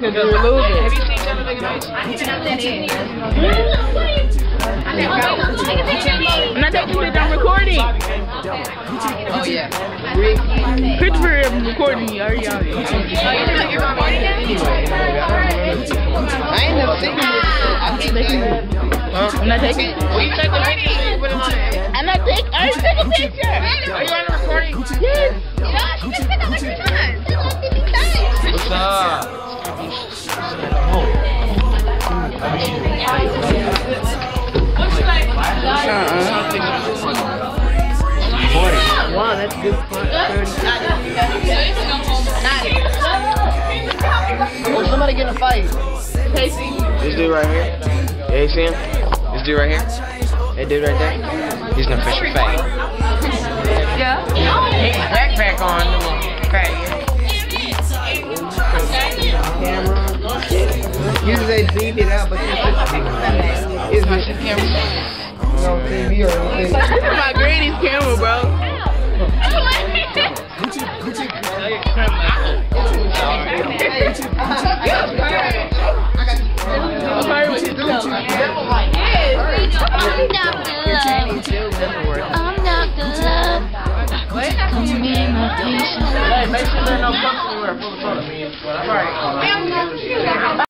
Because you were losing. Have you seen Jonathan I'm not taking this, I'm recording. Oh yeah. Christopher, I'm recording you. I already on. Oh, you're recording now? I ain't never seen you. I think that. I'm not taking it. Will you take the picture so put it on there? I'm not taking I already took a picture. Are you on the recording? Yes. What's up? Wow, that's good fun. Somebody get in a fight. This dude right here. Yeah, you see him? This dude right here. That dude right there. He's an official fag. Yeah. Hit his backpack on. Okay. Usually they leave it out, but this is no make sure are no cups anywhere full of. Alright.